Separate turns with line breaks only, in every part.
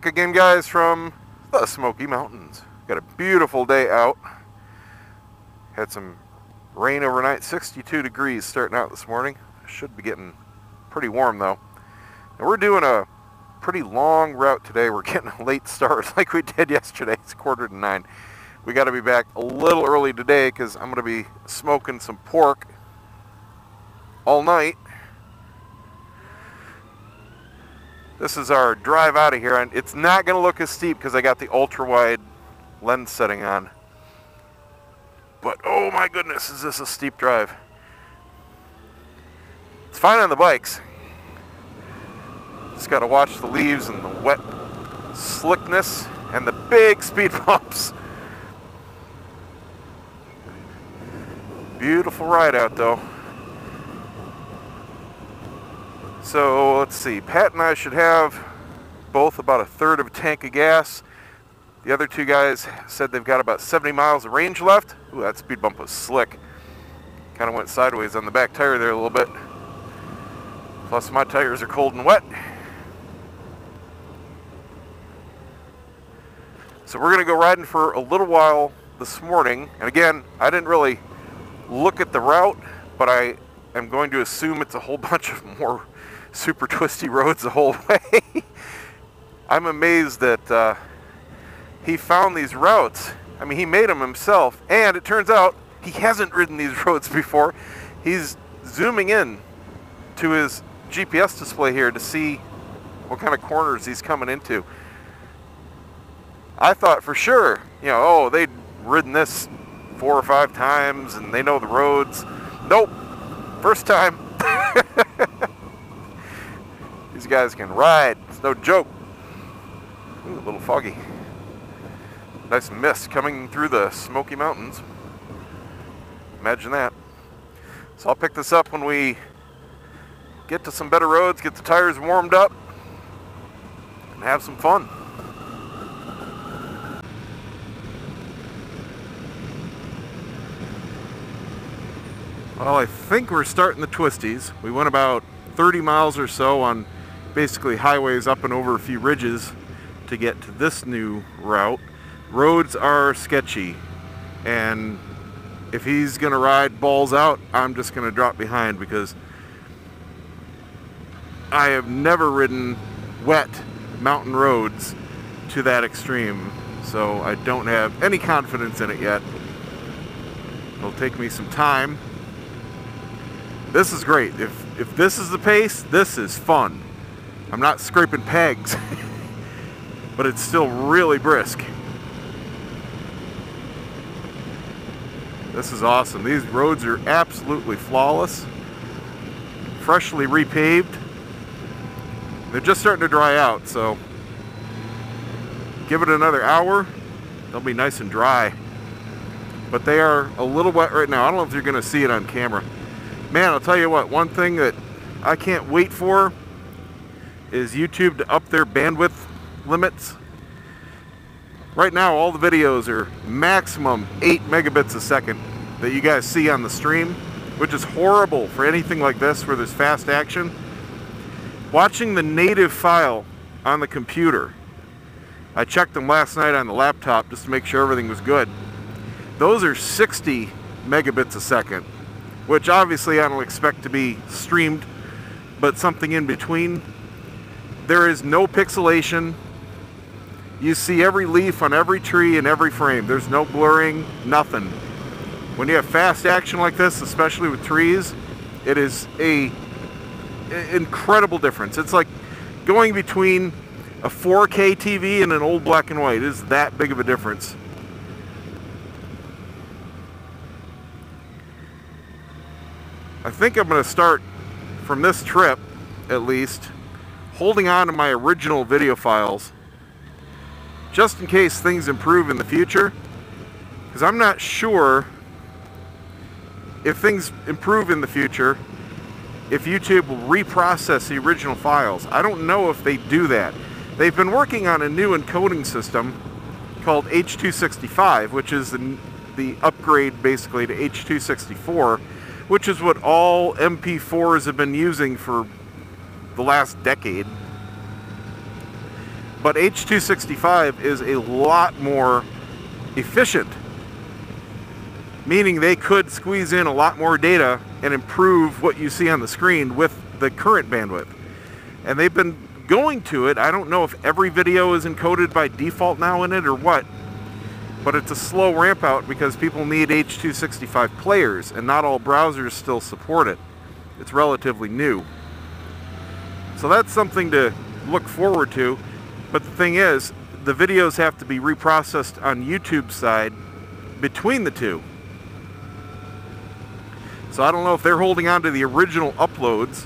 Back again, guys, from the Smoky Mountains. Got a beautiful day out. Had some rain overnight, 62 degrees starting out this morning. Should be getting pretty warm though. And we're doing a pretty long route today. We're getting a late start like we did yesterday. It's quarter to nine. We got to be back a little early today because I'm going to be smoking some pork all night. This is our drive out of here, and it's not going to look as steep because I got the ultra wide lens setting on. But oh my goodness, is this a steep drive? It's fine on the bikes. Just got to watch the leaves and the wet slickness and the big speed bumps. Beautiful ride out though. So let's see, Pat and I should have both about a third of a tank of gas. The other two guys said they've got about 70 miles of range left. Ooh, that speed bump was slick. Kind of went sideways on the back tire there a little bit. Plus my tires are cold and wet. So we're gonna go riding for a little while this morning. And again, I didn't really look at the route, but I am going to assume it's a whole bunch of more super twisty roads the whole way. I'm amazed that uh, he found these routes. I mean, he made them himself, and it turns out he hasn't ridden these roads before. He's zooming in to his GPS display here to see what kind of corners he's coming into. I thought for sure, you know, oh, they'd ridden this four or five times and they know the roads. Nope, first time. These guys can ride. It's no joke. Ooh, a little foggy. Nice mist coming through the Smoky Mountains. Imagine that. So I'll pick this up when we get to some better roads, get the tires warmed up, and have some fun. Well, I think we're starting the twisties. We went about 30 miles or so on basically highways up and over a few ridges to get to this new route. Roads are sketchy and if he's gonna ride balls out, I'm just gonna drop behind because I have never ridden wet mountain roads to that extreme, so I don't have any confidence in it yet. It'll take me some time. This is great. If if this is the pace, this is fun. I'm not scraping pegs, but it's still really brisk. This is awesome. These roads are absolutely flawless, freshly repaved. They're just starting to dry out, so give it another hour, they'll be nice and dry. But they are a little wet right now. I don't know if you're gonna see it on camera. Man, I'll tell you what, one thing that I can't wait for is YouTube to up their bandwidth limits. Right now, all the videos are maximum 8 megabits a second that you guys see on the stream, which is horrible for anything like this where there's fast action. Watching the native file on the computer, I checked them last night on the laptop just to make sure everything was good. Those are 60 megabits a second, which obviously I don't expect to be streamed, but something in between there is no pixelation. You see every leaf on every tree in every frame. There's no blurring, nothing. When you have fast action like this, especially with trees, it is a incredible difference. It's like going between a 4K TV and an old black and white. It is that big of a difference. I think I'm going to start from this trip, at least, holding on to my original video files just in case things improve in the future because I'm not sure if things improve in the future if YouTube will reprocess the original files. I don't know if they do that. They've been working on a new encoding system called H265 which is the, the upgrade basically to H264 which is what all MP4s have been using for the last decade. But H265 is a lot more efficient, meaning they could squeeze in a lot more data and improve what you see on the screen with the current bandwidth. And they've been going to it. I don't know if every video is encoded by default now in it or what, but it's a slow ramp out because people need H265 players and not all browsers still support it. It's relatively new. So that's something to look forward to. But the thing is, the videos have to be reprocessed on YouTube side between the two. So I don't know if they're holding on to the original uploads,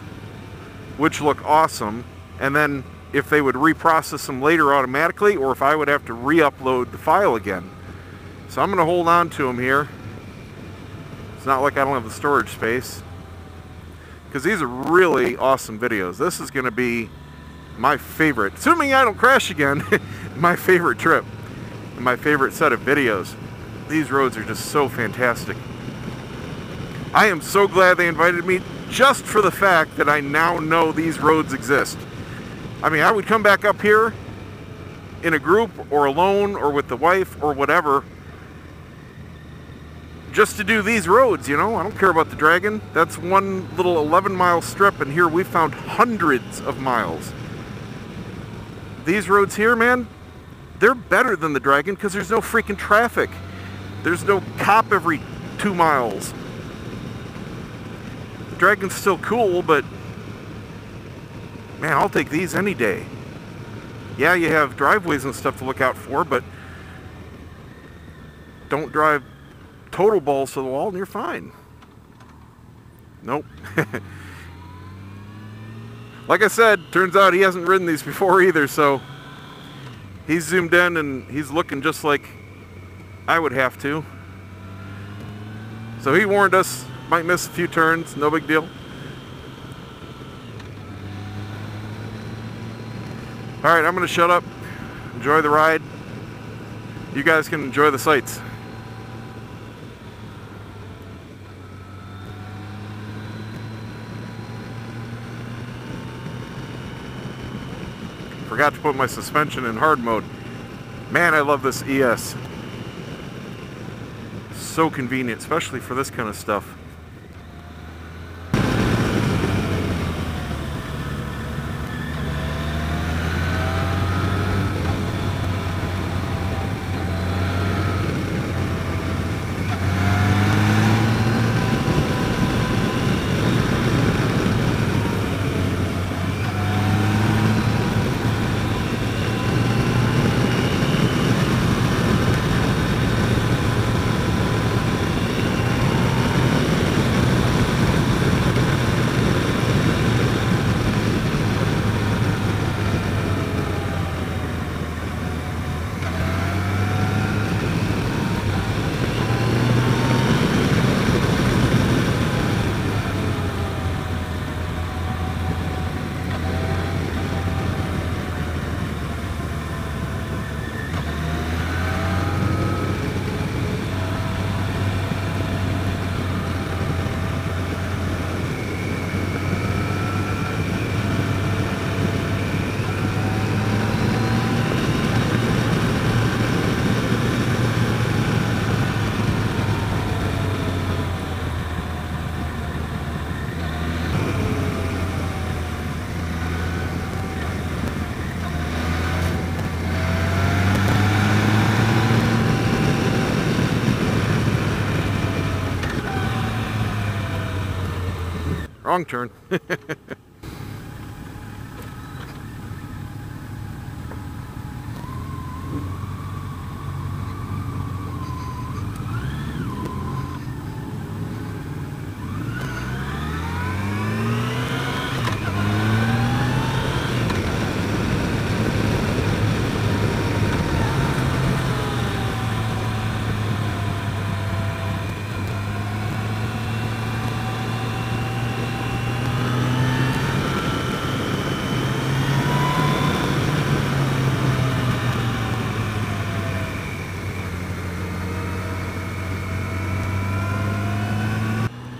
which look awesome, and then if they would reprocess them later automatically, or if I would have to re-upload the file again. So I'm going to hold on to them here. It's not like I don't have the storage space. Because these are really awesome videos. This is going to be my favorite, assuming I don't crash again, my favorite trip. My favorite set of videos. These roads are just so fantastic. I am so glad they invited me just for the fact that I now know these roads exist. I mean, I would come back up here in a group or alone or with the wife or whatever just to do these roads, you know? I don't care about the Dragon. That's one little 11 mile strip and here we found hundreds of miles. These roads here, man, they're better than the Dragon because there's no freaking traffic. There's no cop every two miles. The Dragon's still cool, but man, I'll take these any day. Yeah, you have driveways and stuff to look out for, but don't drive total balls to the wall and you're fine. Nope. like I said, turns out he hasn't ridden these before either, so he's zoomed in and he's looking just like I would have to. So he warned us, might miss a few turns, no big deal. Alright, I'm going to shut up, enjoy the ride. You guys can enjoy the sights. Forgot to put my suspension in hard mode. Man, I love this ES. So convenient, especially for this kind of stuff. Wrong turn.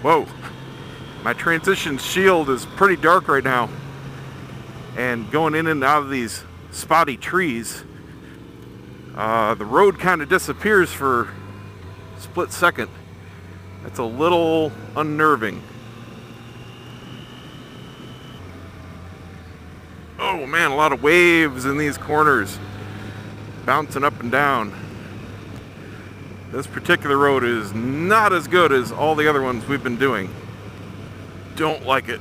Whoa. My transition shield is pretty dark right now. And going in and out of these spotty trees, uh, the road kind of disappears for a split second. That's a little unnerving. Oh man, a lot of waves in these corners, bouncing up and down. This particular road is not as good as all the other ones we've been doing. Don't like it.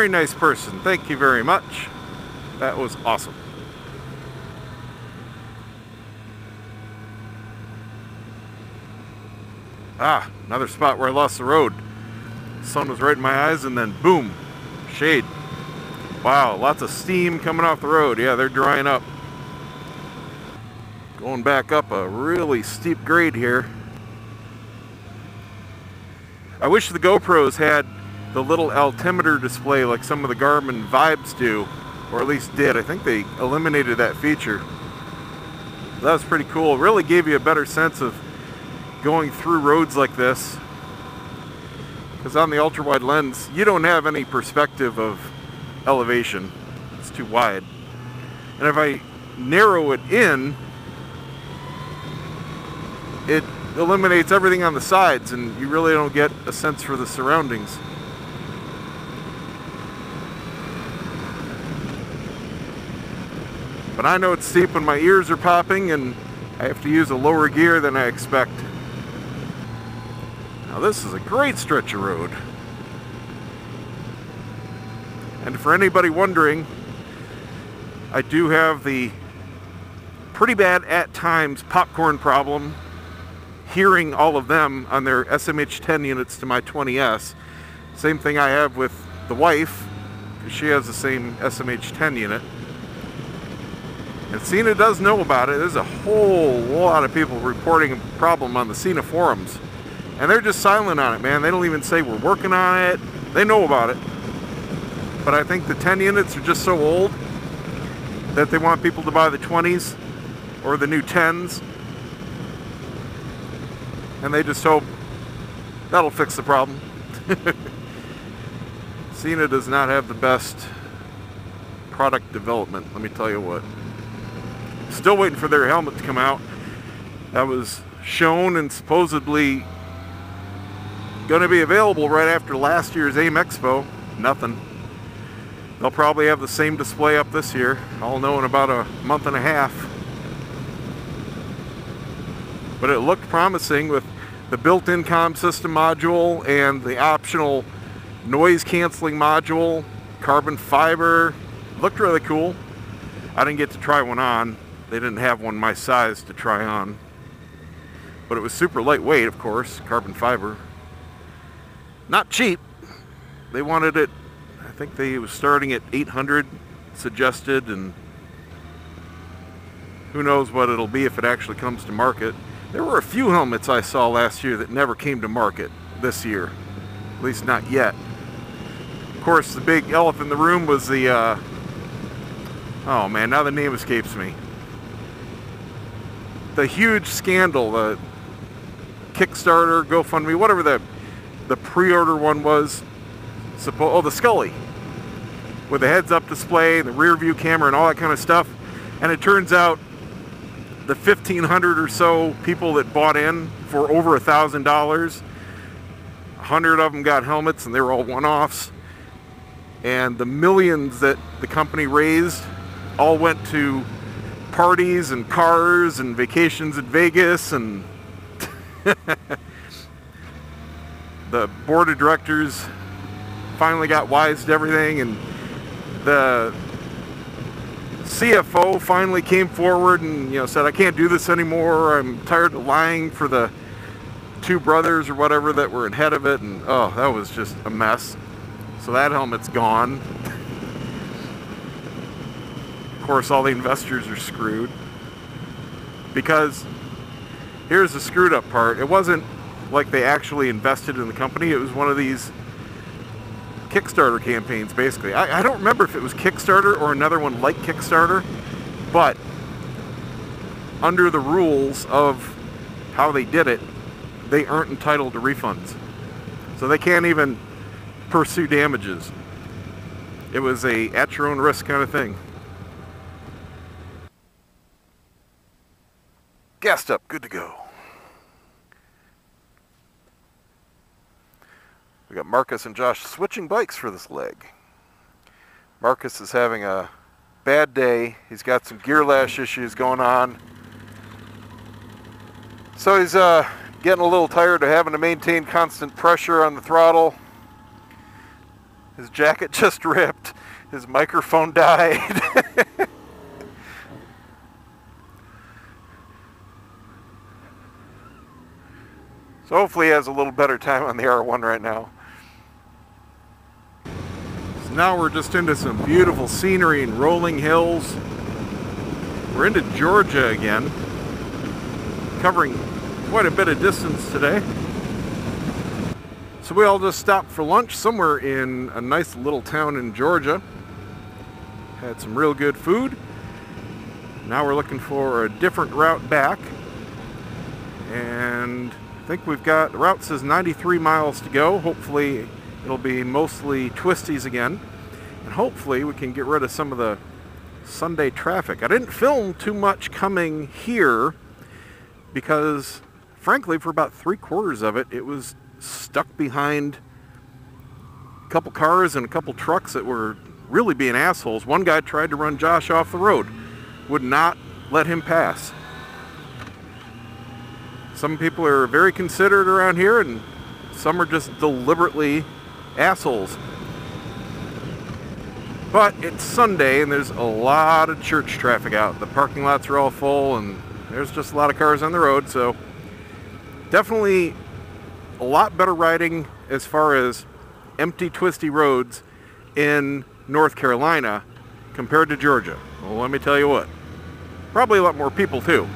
Very nice person. Thank you very much. That was awesome. Ah, another spot where I lost the road. sun was right in my eyes and then boom, shade. Wow, lots of steam coming off the road. Yeah, they're drying up. Going back up a really steep grade here. I wish the GoPros had the little altimeter display like some of the Garmin Virbs do, or at least did. I think they eliminated that feature. That was pretty cool. It really gave you a better sense of going through roads like this. Because on the ultra wide lens, you don't have any perspective of elevation. It's too wide. And if I narrow it in, it eliminates everything on the sides and you really don't get a sense for the surroundings. But I know it's steep when my ears are popping and I have to use a lower gear than I expect. Now this is a great stretch of road. And for anybody wondering, I do have the pretty bad at times popcorn problem hearing all of them on their SMH10 units to my 20S. Same thing I have with the wife, she has the same SMH10 unit. And Sena does know about it. There's a whole lot of people reporting a problem on the Sena forums. And they're just silent on it, man. They don't even say we're working on it. They know about it. But I think the 10 units are just so old that they want people to buy the 20s or the new 10s. And they just hope that'll fix the problem. Sena does not have the best product development, let me tell you what. Still waiting for their helmet to come out. That was shown and supposedly going to be available right after last year's AIM Expo. Nothing. They'll probably have the same display up this year. I'll know in about a month and a half. But it looked promising with the built-in comm system module and the optional noise canceling module, carbon fiber. Looked really cool. I didn't get to try one on. They didn't have one my size to try on. But it was super lightweight, of course, carbon fiber. Not cheap. They wanted it, I think they was starting at 800 suggested and who knows what it'll be if it actually comes to market. There were a few helmets I saw last year that never came to market this year. At least not yet. Of course, the big elephant in the room was the, uh, oh man, now the name escapes me the huge scandal, the Kickstarter, GoFundMe, whatever the the pre-order one was. Suppo- oh, the Skully with the heads-up display, and the rear view camera, and all that kind of stuff. And it turns out the 1,500 or so people that bought in for over a thousand dollars, hundred of them got helmets, and they were all one-offs. And the millions that the company raised all went to parties and cars and vacations in Vegas and the board of directors finally got wise to everything and the CFO finally came forward and you know said I can't do this anymore. I'm tired of lying for the two brothers or whatever that were ahead of it and oh that was just a mess. So that helmet's gone. Course all the investors are screwed because here's the screwed up part. It wasn't like they actually invested in the company. It was one of these Kickstarter campaigns, basically. I, I, don't remember if it was Kickstarter or another one like Kickstarter, but under the rules of how they did it, they aren't entitled to refunds. So they can't even pursue damages. It was a at your own risk kind of thing. Gassed up, good to go. We got Marcus and Josh switching bikes for this leg. Marcus is having a bad day. He's got some gear lash issues going on. So he's uh, getting a little tired of having to maintain constant pressure on the throttle. His jacket just ripped. His microphone died. so hopefully he has a little better time on the R1 right now So now we're just into some beautiful scenery and rolling hills. We're into Georgia again, covering quite a bit of distance today. So we all just stopped for lunch somewhere in a nice little town in Georgia. Had some real good food. Now we're looking for a different route back. And think we've got, the route says 93 miles to go. Hopefully It'll be mostly twisties again. And hopefully we can get rid of some of the Sunday traffic. I didn't film too much coming here because frankly for about three quarters of it it was stuck behind a couple cars and a couple trucks that were really being assholes. One guy tried to run Josh off the road. Would not let him pass. Some people are very considerate around here and some are just deliberately assholes. But it's Sunday and there's a lot of church traffic out. The parking lots are all full and there's just a lot of cars on the road. So definitely a lot better riding as far as empty, twisty roads in North Carolina compared to Georgia. Well, let me tell you what. Probably a lot more people too.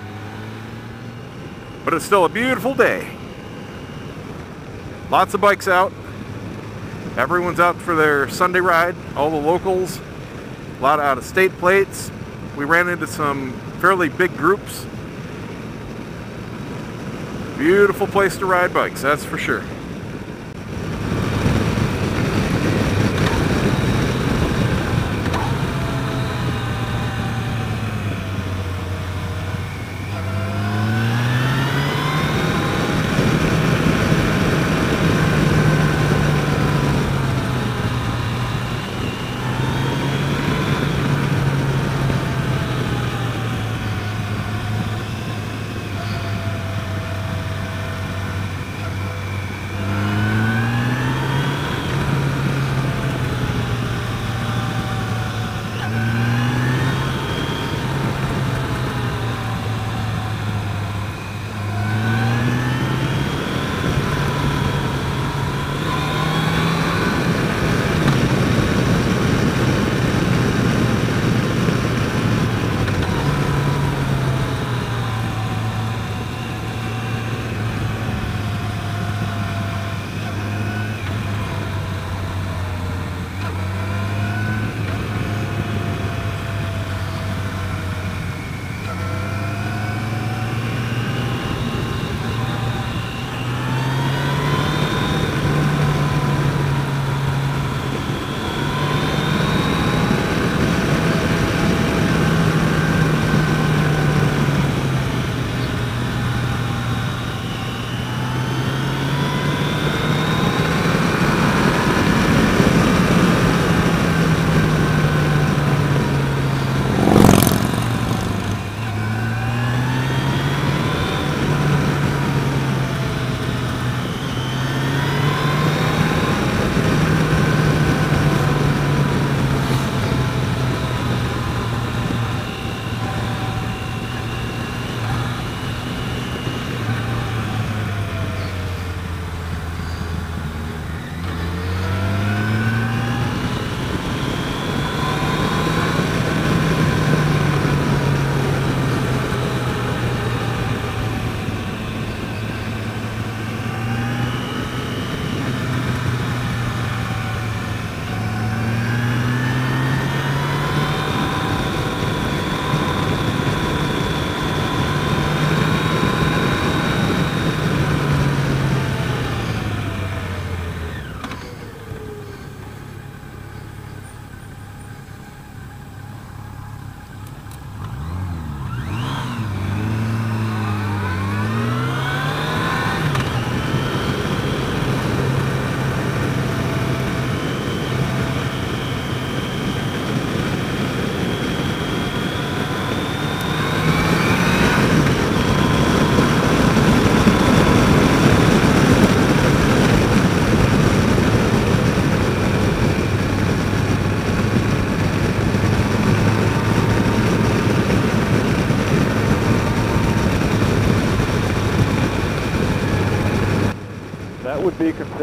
But it's still a beautiful day. Lots of bikes out. Everyone's out for their Sunday ride, all the locals, a lot of out-of-state plates. We ran into some fairly big groups. Beautiful place to ride bikes, that's for sure.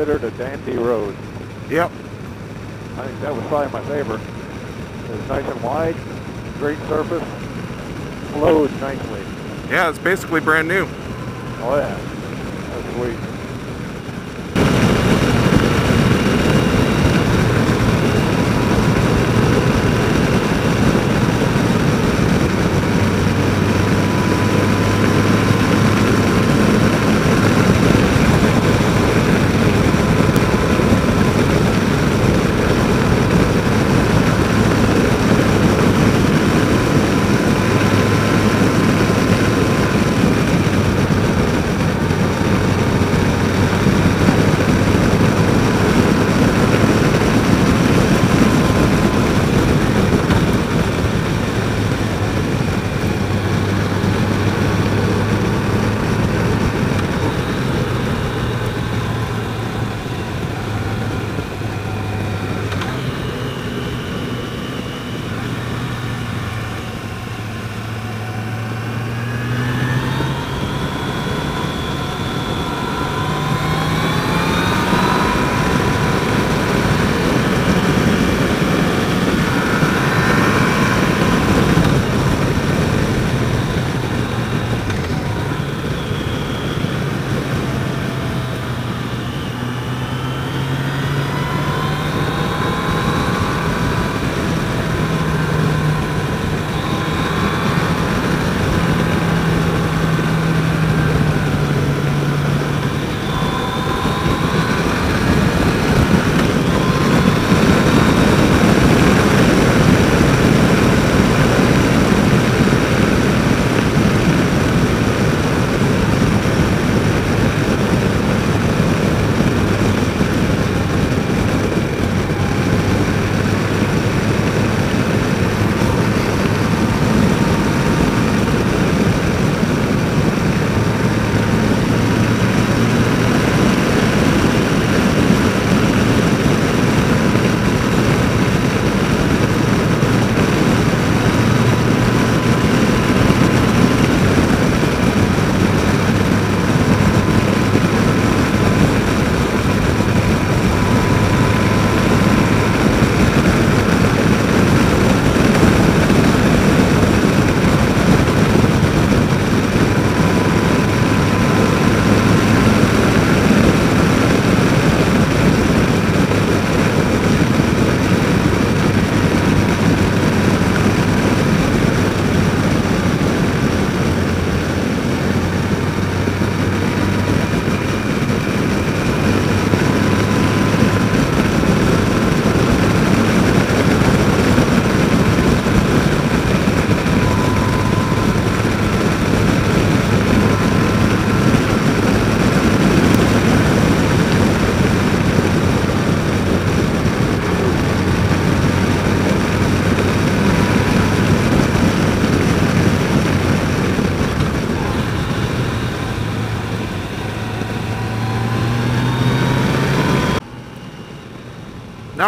Considered a dandy road.
Yep.
I think that was probably my favorite. It's nice and wide, great surface, flowed nicely.
Yeah, it's basically brand new.
Oh yeah, that's sweet.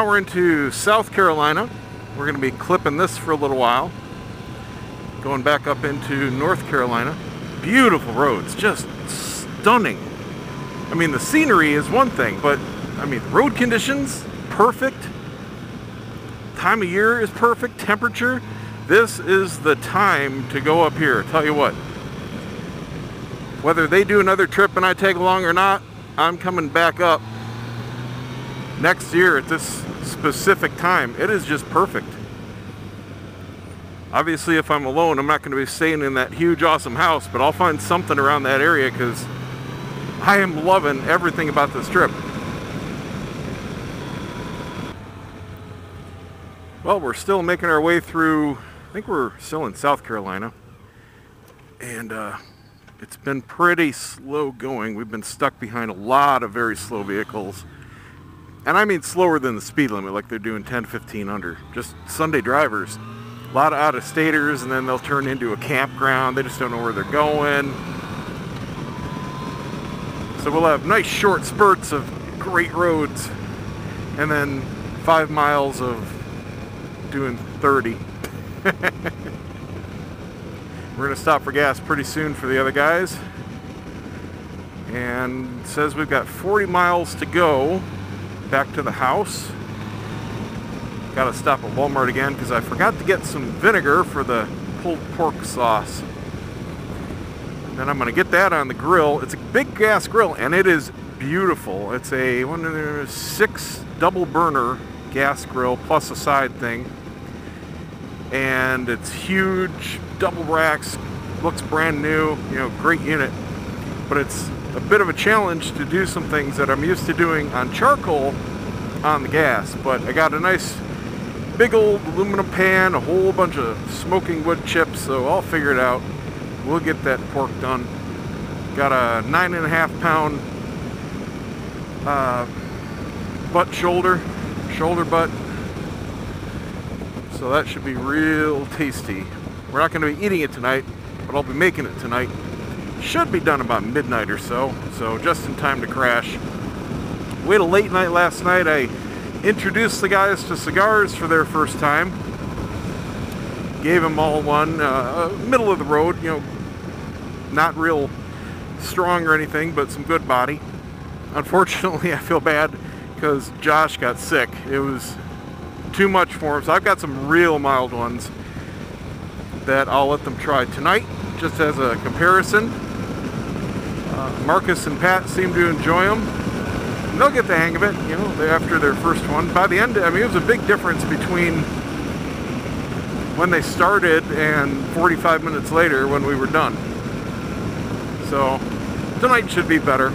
Now we're into South Carolina. We're going to be clipping this for a little while. Going back up into North Carolina. Beautiful roads, just stunning. I mean, the scenery is one thing, but I mean, road conditions, perfect. Time of year is perfect, temperature. This is the time to go up here. Tell you what, whether they do another trip and I take along or not, I'm coming back up next year at this specific time. It is just perfect. Obviously, if I'm alone, I'm not going to be staying in that huge, awesome house, but I'll find something around that area because I am loving everything about this trip. Well, we're still making our way through, I think we're still in South Carolina. And uh, it's been pretty slow going. We've been stuck behind a lot of very slow vehicles and I mean slower than the speed limit, like they're doing 10, 15 under. Just Sunday drivers. A lot of out-of-staters, and then they'll turn into a campground. They just don't know where they're going. So we'll have nice short spurts of great roads, and then five miles of doing 30. We're gonna stop for gas pretty soon for the other guys. and says we've got 40 miles to go back to the house. Got to stop at Walmart again because I forgot to get some vinegar for the pulled pork sauce. Then I'm going to get that on the grill. It's a big gas grill and it is beautiful. It's a one of six double burner gas grill plus a side thing. And it's huge, double racks, looks brand new, you know, great unit. But it's a bit of a challenge to do some things that I'm used to doing on charcoal on the gas. But I got a nice big old aluminum pan, a whole bunch of smoking wood chips, so I'll figure it out. We'll get that pork done. Got a nine and a half pound uh, butt shoulder, shoulder butt. So that should be real tasty. We're not going to be eating it tonight, but I'll be making it tonight. Should be done about midnight or so, so just in time to crash. We had a late night last night. I introduced the guys to cigars for their first time. Gave them all one, uh, middle of the road, you know, not real strong or anything, but some good body. Unfortunately, I feel bad because Josh got sick. It was too much for him. So I've got some real mild ones that I'll let them try tonight, just as a comparison. Uh, Marcus and Pat seem to enjoy them. And they'll get the hang of it, you know, after their first one. By the end, I mean, it was a big difference between when they started and 45 minutes later when we were done. So tonight should be better.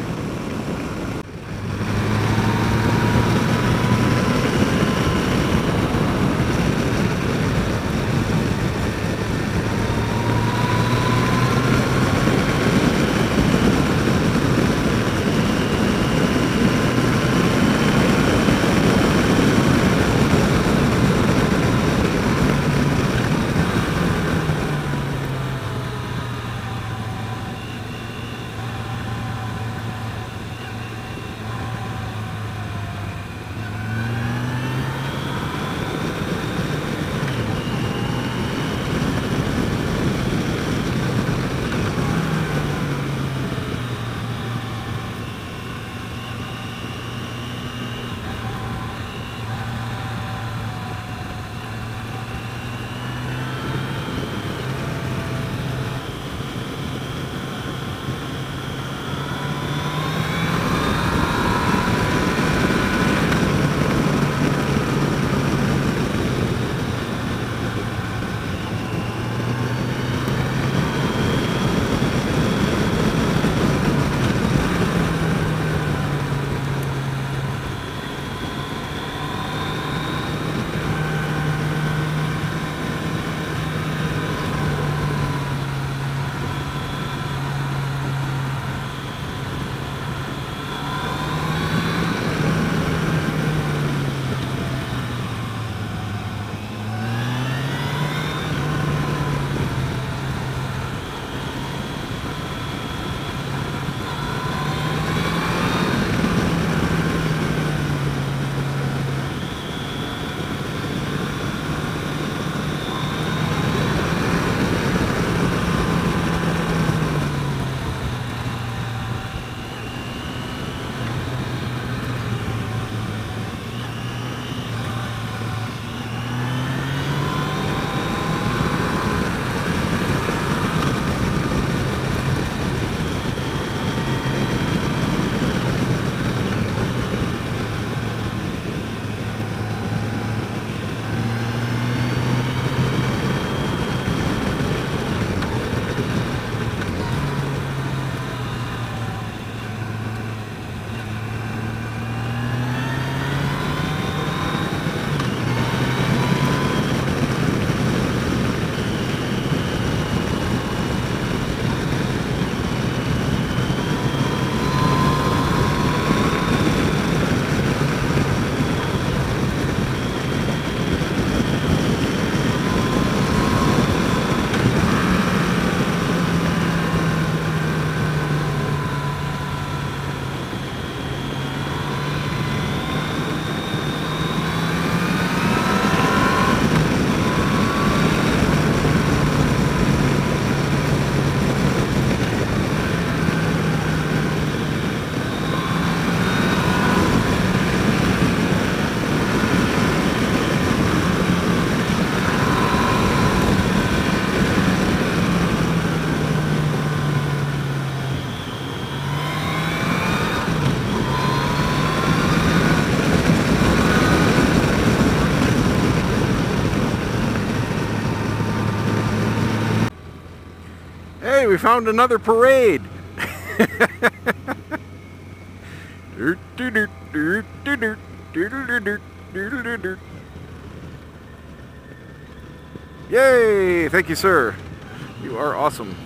We found another parade. Yay! Thank you, sir. You are awesome.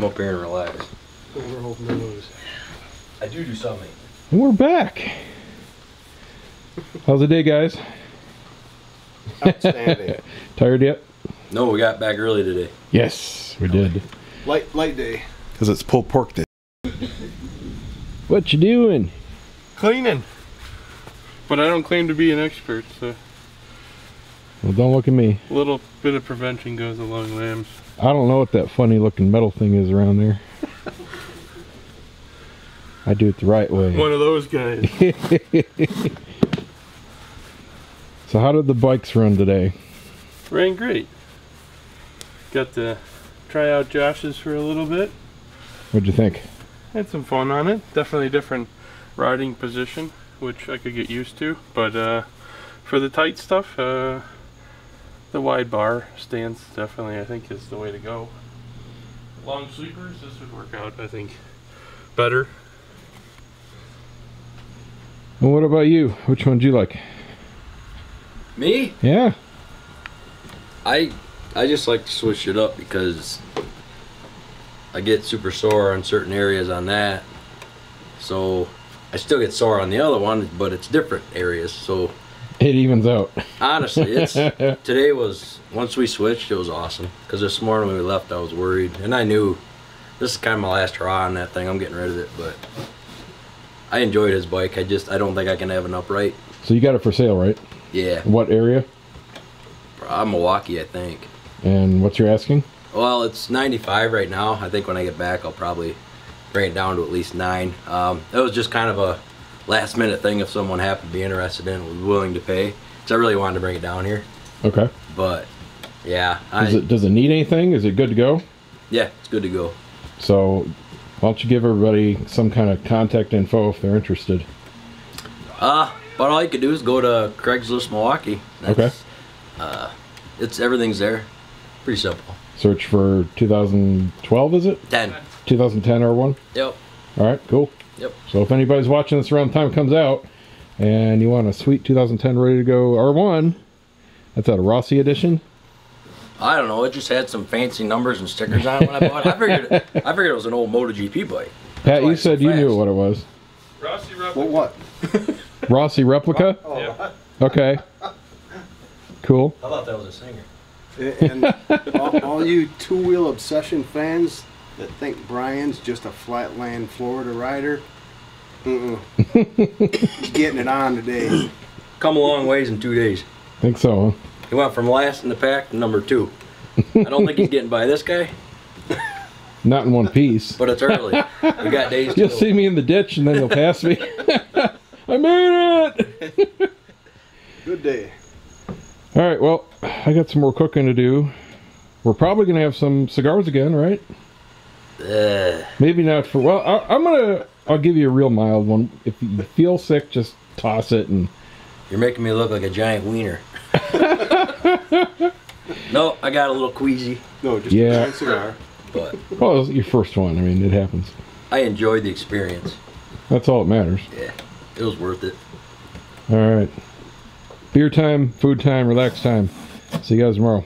Come up here and relax.
We're holding the nose.
I do do something.
We're back. How's the day, guys?
Outstanding.
Tired yet?
No, we got back early today.
Yes, we did.
light light day. Because it's pulled pork day.
What you doing?
cleaning. But I don't claim to be an expert, so
Well, don't look at me.
a little bit of prevention goes a long way.
I don't know what that funny looking metal thing is around there. I do it the right way.
One of those guys.
So how did the bikes run today?
Ran great. Got to try out Josh's for a little bit.
What'd you think?
Had some fun on it. Definitely different riding position, which I could get used to. But uh, for the tight stuff, uh, the wide bar stance definitely I think is the way to go. Long sleepers, this would work out I think better.
And what about you? Which one do you like?
Me?
Yeah.
I I just like to switch it up because I get super sore on certain areas on that. So I still get sore on the other one, but it's different areas. So
It evens out.
honestly, it's today was once we switched, it was awesome. Because this morning when we left, I was worried, and I knew this is kind of my last hurrah on that thing. I'm getting rid of it, but I enjoyed his bike. I just I don't think I can have an upright.
So you got it for sale, right?
Yeah,
What area?
I'm Milwaukee, I think.
And what's your asking?
Well, it's 95 right now. I think when I get back, I'll probably bring it down to at least nine. Um, it was just kind of a last minute thing if someone happened to be interested in was willing to pay. Because I really wanted to bring it down here.
Okay.
But yeah, I,
Does it does it need anything? Is it good to go?
yeah, it's good to go.
So why don't you give everybody some kind of contact info if they're interested?
Uh, but all you could do is go to Craigslist Milwaukee.
Okay.
Uh, it's everything's there. Pretty simple.
Search for 2012, is it?
10.
2010 R1?
Yep.
All right, cool.
Yep.
So if anybody's watching this around the time it comes out and you want a sweet 2010 ready to go R1, that's out of Rossi edition.
I don't know. It just had some fancy numbers and stickers on it when I bought it. I figured, I figured it was an old MotoGP bike.
Pat, you
it's so
said you knew what it was.
Rossi
Well,
replica.
what?
Rossi replica?
Oh, yeah.
Okay. Cool.
I thought that was a singer.
And all, all you two-wheel obsession fans that think Brian's just a flatland Florida rider, mm-mm. Getting it on today.
Come a long ways in two days.
Think so, huh?
He went from last in the pack to number two. I don't think he's getting by this guy,
Not in one piece.
but it's early. We got days
You'll see me in the ditch and then you'll pass me. I made it!
Good day.
All right, well, I got some more cooking to do. We're probably going to have some cigars again, right?
Ugh.
Maybe not for, well, I, I'm going to, I'll give you a real mild one. If you feel sick, just toss it and
you're making me look like a giant wiener. no, I got a little queasy,
No, just
Yeah.
a giant cigar.
but
Well, it was your first one. I mean, it happens.
I enjoyed the experience.
That's all that matters.
Yeah, it was worth it.
All right. Beer time, food time, relax time. See you guys tomorrow.